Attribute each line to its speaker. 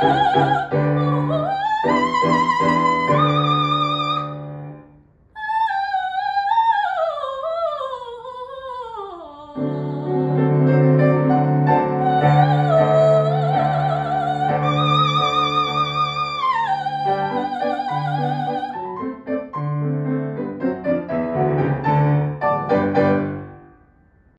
Speaker 1: Oh,